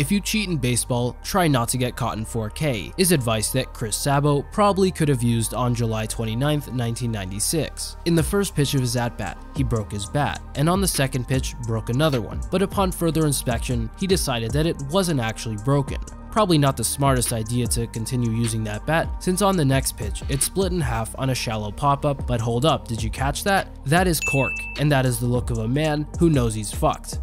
If you cheat in baseball, try not to get caught in 4K, is advice that Chris Sabo probably could have used on July 29, 1996. In the first pitch of his at-bat, he broke his bat, and on the second pitch broke another one, but upon further inspection, he decided that it wasn't actually broken. Probably not the smartest idea to continue using that bat, since on the next pitch, it split in half on a shallow pop-up, but hold up, did you catch that? That is cork, and that is the look of a man who knows he's fucked.